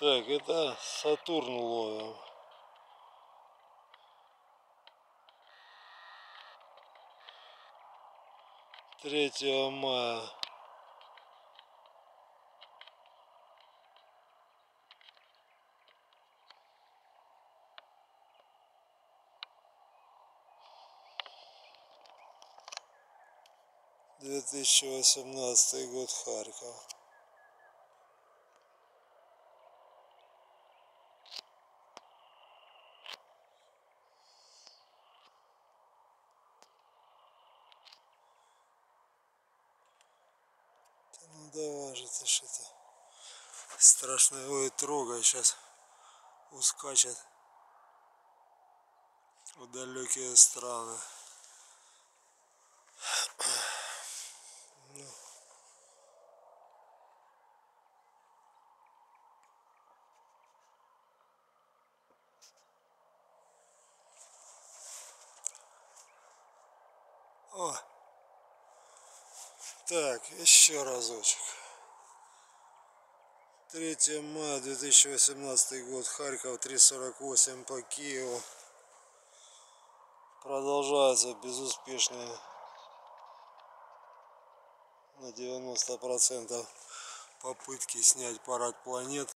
Так, это Сатурн ловим. Третьего мая. Две тысячи восемнадцатый год Харьков. Да ты что-то. Страшно его и трогать сейчас. Ускачет в далекие страны. Ну. О, так, еще разочек. 3 мая 2018 год, Харьков 3.48 по Киеву. Продолжается безуспешные на 90% попытки снять парад планет